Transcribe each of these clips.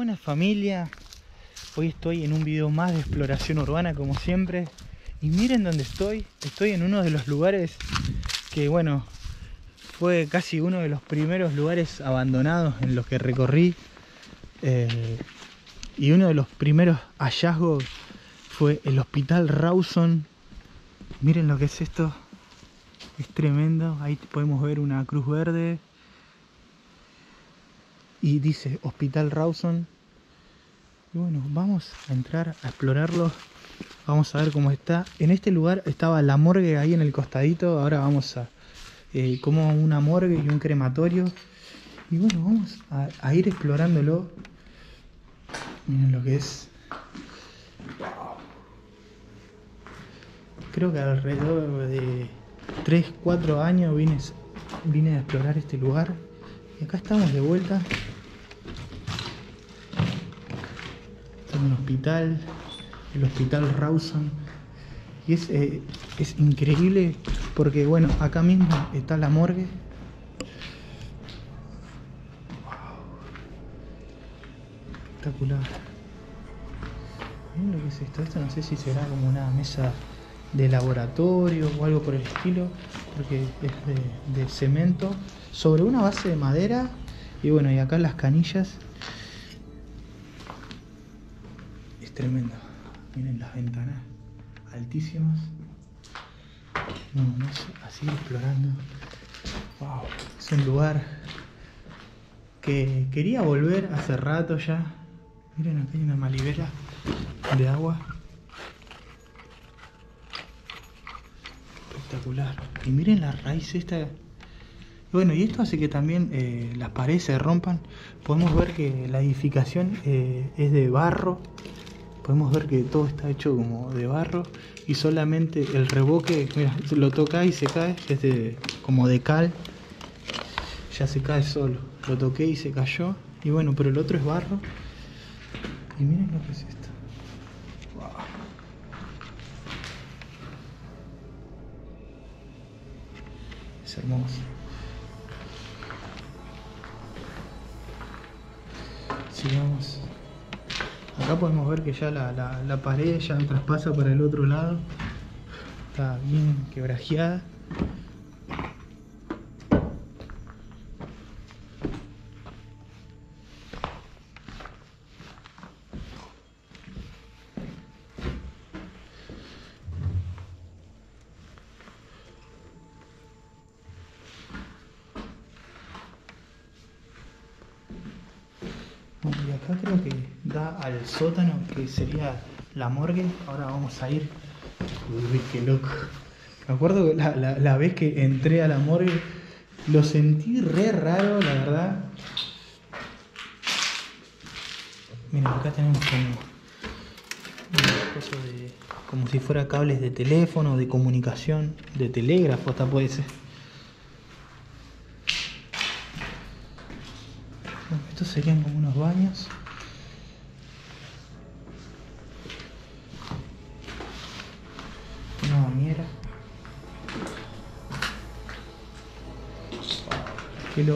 buena familia. Hoy estoy en un video más de exploración urbana como siempre. Y miren dónde estoy. Estoy en uno de los lugares que bueno, fue casi uno de los primeros lugares abandonados en los que recorrí. Eh, y uno de los primeros hallazgos fue el Hospital Rawson. Miren lo que es esto. Es tremendo. Ahí podemos ver una cruz verde. Y dice Hospital Rawson. Y bueno, vamos a entrar a explorarlo. Vamos a ver cómo está. En este lugar estaba la morgue ahí en el costadito. Ahora vamos a... Eh, como una morgue y un crematorio. Y bueno, vamos a, a ir explorándolo. Miren lo que es. Creo que alrededor de 3, 4 años vine, vine a explorar este lugar. Y acá estamos de vuelta. En un hospital, el hospital Rawson. Y es, eh, es increíble porque, bueno, acá mismo está la morgue. Espectacular. Miren lo que es esto. No sé si será como una mesa de laboratorio o algo por el estilo, porque es de, de cemento, sobre una base de madera. Y bueno, y acá las canillas. Tremendo. Miren las ventanas altísimas. Vamos a seguir explorando. Wow, es un lugar que quería volver hace rato ya. Miren, acá hay una malibera de agua. Espectacular. Y miren la raíz esta. Bueno, y esto hace que también eh, las paredes se rompan. Podemos ver que la edificación eh, es de barro. Podemos ver que todo está hecho como de barro. Y solamente el revoque, mira, lo toca y se cae. Es como de cal. Ya se cae solo. Lo toqué y se cayó. Y bueno, pero el otro es barro. Y miren lo que es esto. Es hermoso. Sigamos. Acá podemos ver que ya la, la, pared ya traspasa para el otro lado. Está bien quebrajeada. Y acá creo que da al sótano, que sería la morgue. Ahora vamos a ir. Uy, qué loco. Me acuerdo la, la, vez que entré a la morgue, lo sentí re raro, la verdad. Mira, acá tenemos como una cosa de. como si fuera cables de teléfono, de comunicación, de telégrafo, hasta puede ser. Estos serían como unos baños. Qué.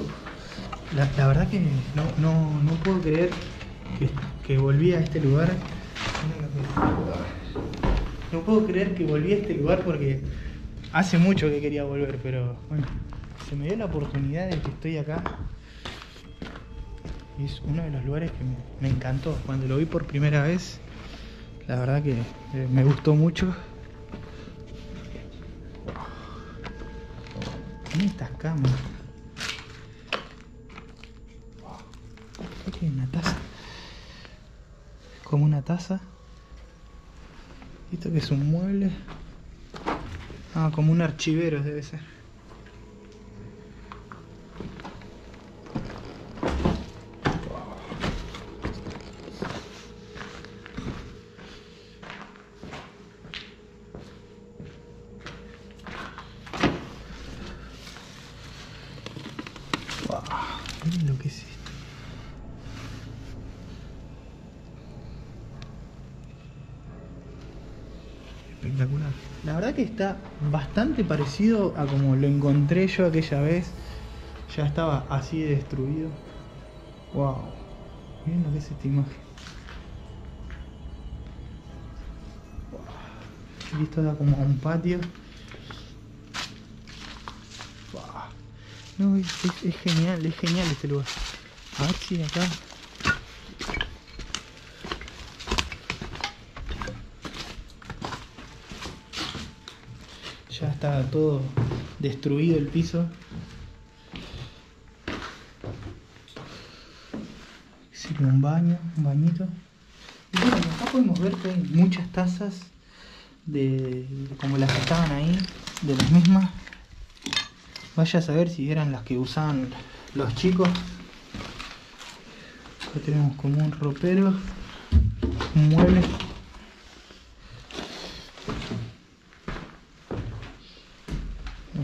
La, verdad que no, no, no puedo creer que, que volví a este lugar. No puedo creer que volví a este lugar porque hace mucho que quería volver, pero bueno, se me dio la oportunidad de que estoy acá. Es uno de los lugares que me, me encantó. Cuando lo vi por primera vez, la verdad que eh, me gustó mucho. Estas camas. Aquí una taza. Como una taza. ¿Esto que es un mueble? Ah, como un archivero debe ser. Wow, miren lo que es esto. Espectacular. La verdad que está bastante parecido a como lo encontré yo aquella vez. Ya estaba así de destruido. Wow. Miren lo que es esta imagen. Y esto da como a un patio. No, es, es genial, es genial este lugar. A ver si acá ya está todo destruido el piso. Sí, un baño, un bañito. Y bueno, acá podemos ver que hay muchas tazas de, como las que estaban ahí, de las mismas. Vaya a saber si eran las que usaban los chicos. Acá tenemos como un ropero, un mueble.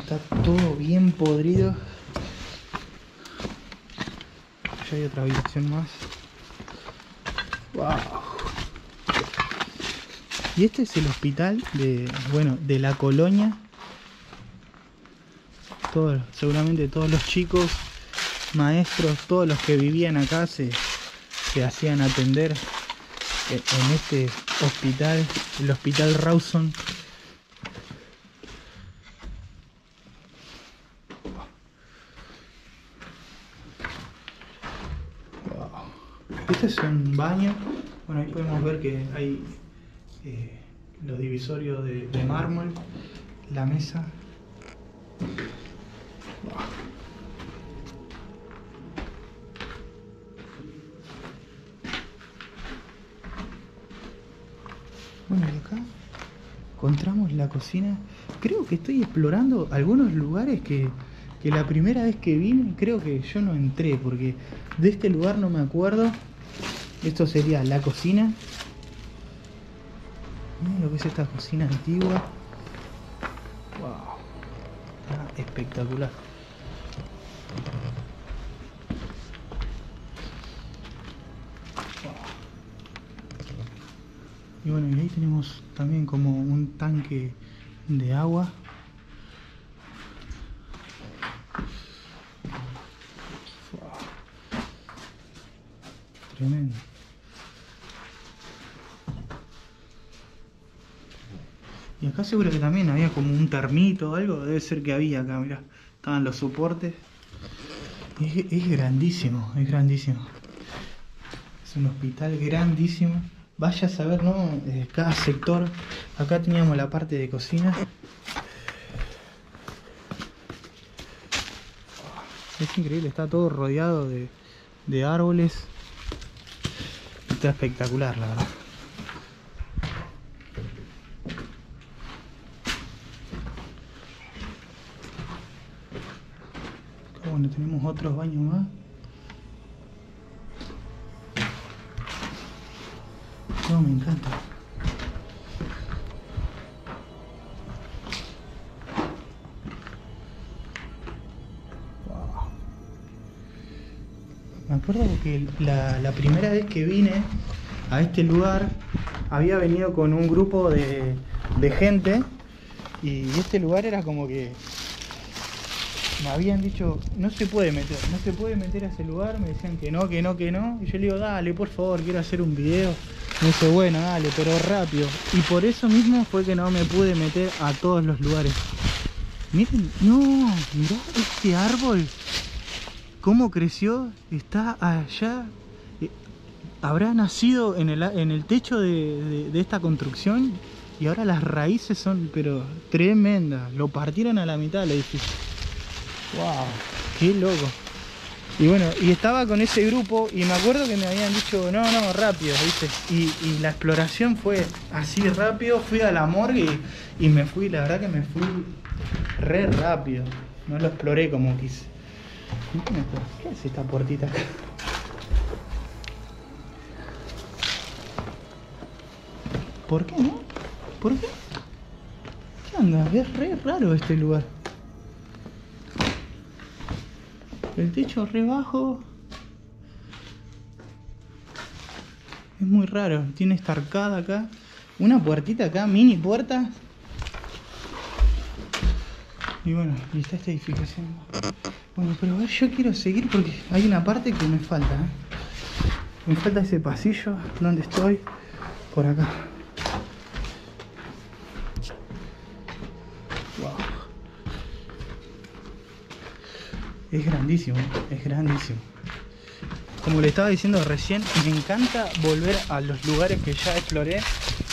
Está todo bien podrido. Ya hay otra habitación más. Wow. Y este es el hospital de, bueno, de la colonia. Todos, seguramente todos los chicos, maestros, todos los que vivían acá se, se hacían atender en este hospital, el hospital Rawson. Este es un baño. Bueno, ahí podemos ver que hay eh, los divisorios de, mármol, la mesa. Bueno, y acá encontramos la cocina. Creo que estoy explorando algunos lugares que, que la primera vez que vine, creo que yo no entré, porque de este lugar no me acuerdo. Esto sería la cocina. Lo que es esta cocina antigua. Wow. Está espectacular. Y bueno, y ahí tenemos también como un tanque de agua. Tremendo. Y acá seguro que también había como un termito o algo, debe ser que había acá, mirá. Estaban los soportes. Es, grandísimo, es grandísimo. Es un hospital grandísimo. Vaya a saber, ¿no? Eh, cada sector. Acá teníamos la parte de cocina. Es increíble, está todo rodeado de, de árboles. Está espectacular, la verdad. Acá, bueno, tenemos otros baños más. No, me encanta. Acuerdo que la, primera vez que vine a este lugar había venido con un grupo de, de gente y este lugar era como que me habían dicho, no se puede meter, no se puede meter a ese lugar, me decían que no, que no, que no, y yo le digo, dale, por favor, quiero hacer un video. Me dice, bueno, dale, pero rápido. Y por eso mismo fue que no me pude meter a todos los lugares. Miren, no, mirá este árbol, cómo creció, está allá, habrá nacido en el, techo de esta construcción y ahora las raíces son, pero tremendas, lo partieron a la mitad el edificio. Wow, qué loco. Y bueno, y estaba con ese grupo y me acuerdo que me habían dicho, no, no, rápido, ¿viste? Y, y la exploración fue así rápido, fui a la morgue y, y, me fui, la verdad que me fui re rápido. No lo exploré como quise. ¿Qué es esta puertita acá? ¿Por qué no? ¿Por qué? ¿Qué onda? Es re raro este lugar. El techo re bajo. Es muy raro. Tiene esta arcada acá. Una puertita acá, mini puerta. Y bueno, y está esta edificación. Bueno, pero a ver, yo quiero seguir porque hay una parte que me falta. ¿eh? Me falta ese pasillo. ¿Dónde estoy? Por acá. Wow. Es grandísimo, es grandísimo. Como le estaba diciendo recién, me encanta volver a los lugares que ya exploré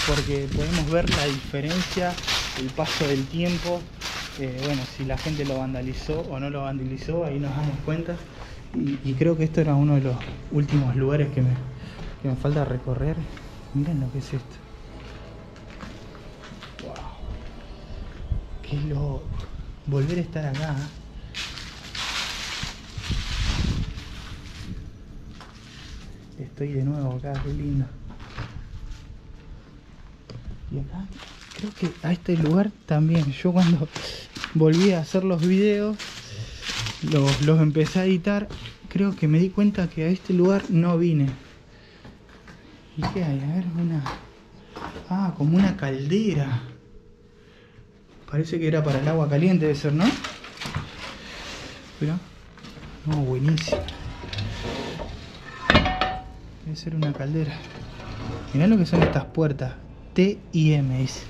porque podemos ver la diferencia, el paso del tiempo. Eh, bueno, si la gente lo vandalizó o no lo vandalizó, ahí nos damos cuenta. Y, creo que esto era uno de los últimos lugares que me, que me falta recorrer. Miren lo que es esto. Wow. Qué loco. Volver a estar acá. Estoy de nuevo acá, qué lindo. Y acá, creo que a este lugar también. Yo cuando volví a hacer los videos, los, los empecé a editar, creo que me di cuenta que a este lugar no vine. ¿Y qué hay? A ver, una... Ah, como una caldera. Parece que era para el agua caliente, debe ser, ¿no? Pero... No, buenísimo. Debe ser una caldera. Mirá lo que son estas puertas. T y M dice.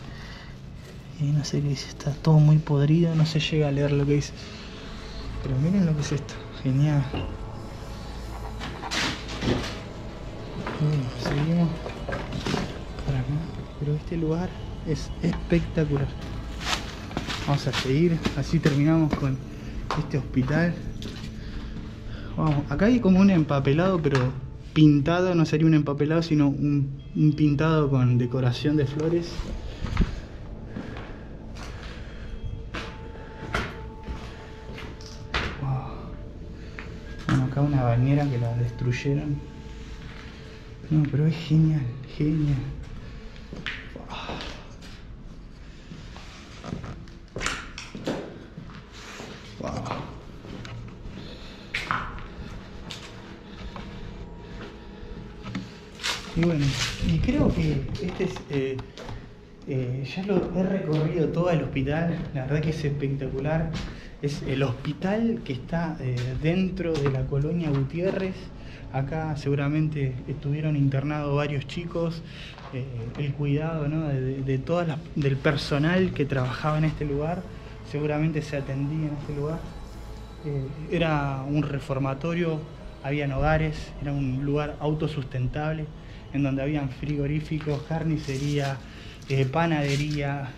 Y no sé qué dice. Está todo muy podrido. No se llega a leer lo que dice. Pero miren lo que es esto. Genial. seguimos por acá. Pero este lugar es espectacular. Vamos a seguir. Así terminamos con este hospital. Vamos, acá hay como un empapelado, pero pintado, no sería un empapelado, sino un pintado con decoración de flores. Acá una bañera que la destruyeron. No, pero es genial, genial. Y bueno, y creo que este es, eh, eh, ya lo he recorrido todo el hospital, la verdad que es espectacular. Es el hospital que está eh, dentro de la colonia Gutiérrez. Acá seguramente estuvieron internados varios chicos, eh, el cuidado ¿no? de, de toda del personal que trabajaba en este lugar, seguramente se atendía en este lugar. Eh, era un reformatorio, habían hogares, era un lugar autosustentable en donde habían frigoríficos, carnicería, panadería,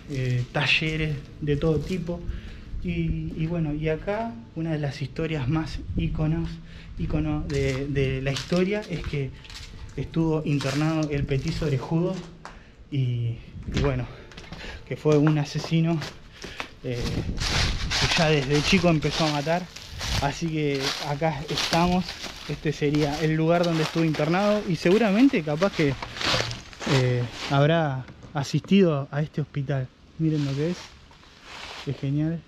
talleres de todo tipo. Y, bueno, y acá una de las historias más íconos icono de, la historia es que estuvo internado el petiso orejudo y, y bueno, que fue un asesino eh, que ya desde chico empezó a matar. Así que acá estamos, este sería el lugar donde estuvo internado y seguramente capaz que eh, habrá asistido a este hospital. Miren lo que es, es genial.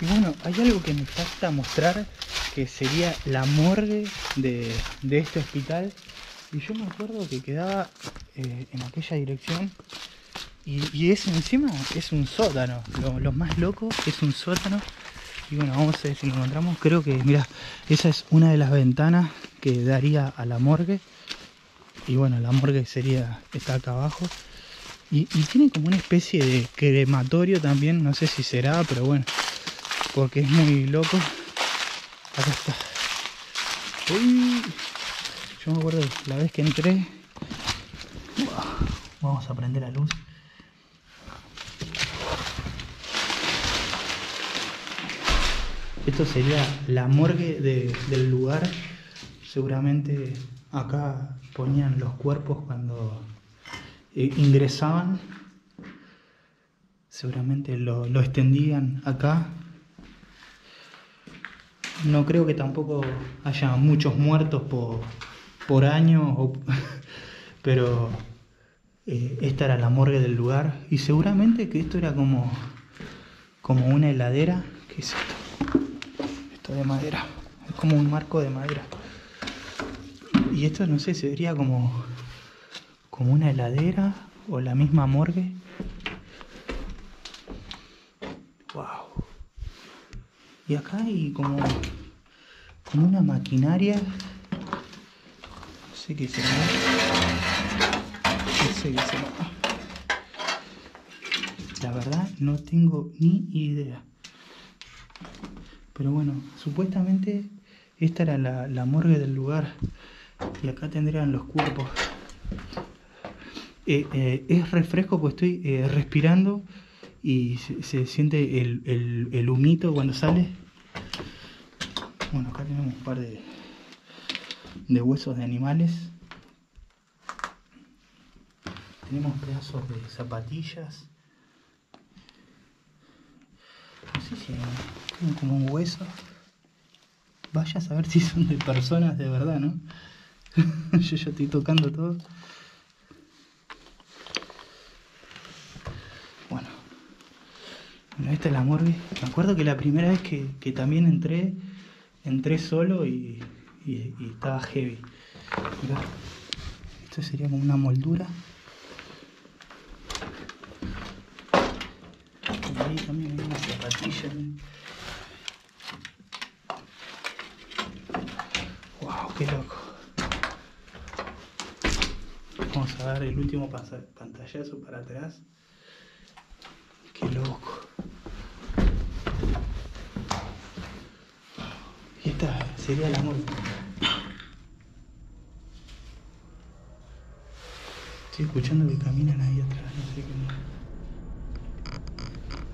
Y bueno, hay algo que me falta mostrar que sería la morgue de, este hospital. Y yo me acuerdo que quedaba eh, en aquella dirección. Y, es encima es un sótano. Lo, más loco es un sótano. Y bueno, vamos a ver si lo encontramos. Creo que, mira, esa es una de las ventanas que daría a la morgue. Y bueno, la morgue sería, está acá abajo. Y, y tiene como una especie de crematorio también. No sé si será, pero bueno. Porque es muy loco. Acá está. Uy. Yo me acuerdo la vez que entré. Vamos a prender la luz. Esto sería la morgue del lugar. Seguramente acá ponían los cuerpos cuando eh, ingresaban. Seguramente lo, lo extendían acá no creo que tampoco haya muchos muertos por, año, pero eh, esta era la morgue del lugar y seguramente que esto era como, como una heladera. ¿Qué es esto? Esto de madera, es como un marco de madera. Y esto no sé, sería como, como una heladera o la misma morgue. Y acá hay como, como una maquinaria. No sé qué. La verdad no tengo ni idea. Pero bueno, supuestamente esta era la, la morgue del lugar. Y acá tendrían los cuerpos. Eh, eh, es refresco porque estoy eh, respirando y se, siente el, el, el humito cuando sale. Bueno, acá tenemos un par de, de huesos de animales. Tenemos pedazos de zapatillas. No sé si tienen como un hueso. Vaya a saber si son de personas de verdad, ¿no? Yo ya estoy tocando todo. Bueno. Bueno, esta es la morgue. Me acuerdo que la primera vez que, también entré, entré solo y, estaba heavy. Esto sería como una moldura. Ahí también hay una zapatilla. Wow, qué loco. Vamos a dar el último pantallazo para atrás. Qué loco. Y esta sería la muerte. Estoy escuchando que caminan ahí atrás, no sé qué.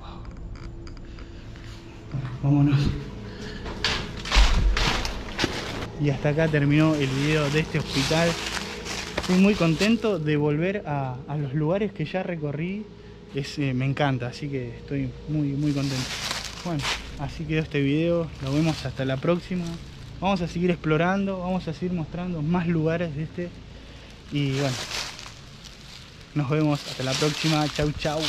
Wow. Bueno, vámonos. Y hasta acá terminó el video de este hospital. Estoy muy contento de volver a, a los lugares que ya recorrí. Es, eh, me encanta, así que estoy muy, muy contento. Bueno, así quedó este video. Nos vemos hasta la próxima. Vamos a seguir explorando, vamos a seguir mostrando más lugares de este. Y bueno, nos vemos hasta la próxima. Chau, chau.